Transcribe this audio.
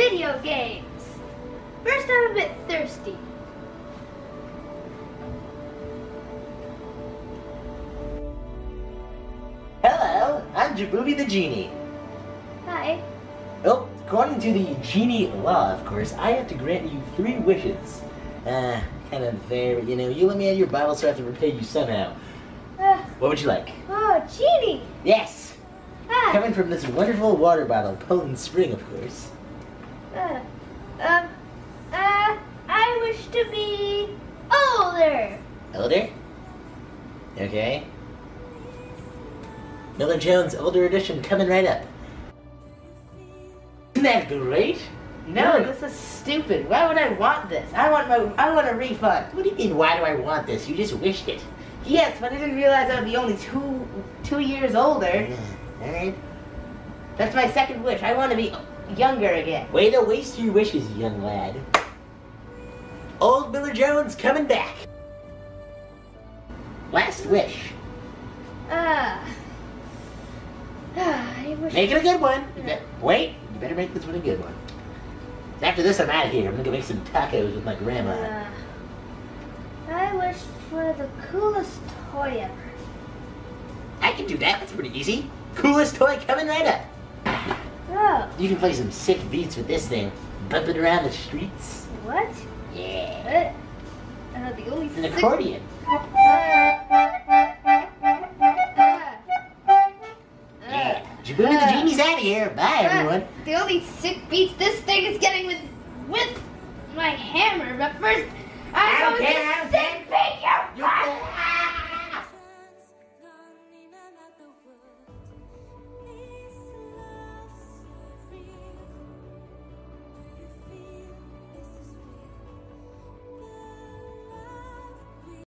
video games. First, I'm a bit thirsty. Hello, I'm Jabubi the Genie. Hi. Oh, according to the Genie law, of course, I have to grant you three wishes. Uh, kind of fair, you know, you let me have your bottle so I have to repay you somehow. Uh, What would you like? oh, Genie. Yes! Ah, Coming from this wonderful water bottle, Poland Spring, of course. Uh, um, uh, I wish to be older. Elder? Okay. Miller Jones Older Edition coming right up. Isn't that great? No, this is stupid. Why would I want this? I want my I want a refund. What do you mean, why do I want this? You just wished it. Yes, but I didn't realize I would be only two two years older. Alright. That's my second wish. I want to be younger again. Way to waste your wishes, young lad. Old Miller Jones coming back. Last wish. Ah. Ah, I wish. Make it a good one. Wait, you better make this one a good one. After this, I'm out of here. I'm gonna go make some tacos with my grandma. Uh, I wish for the coolest toy ever. I can do that. That's pretty easy. Coolest toy coming right up. Oh, You can play some sick beats with this thing. Bump it around the streets. what? Yeah. Uh, uh, the only An accordion. Ah. Yeah. Jabuti the Genie's out of here. Bye, everyone. The only sick beats this thing is getting with with my hammer, but first I, I don't care,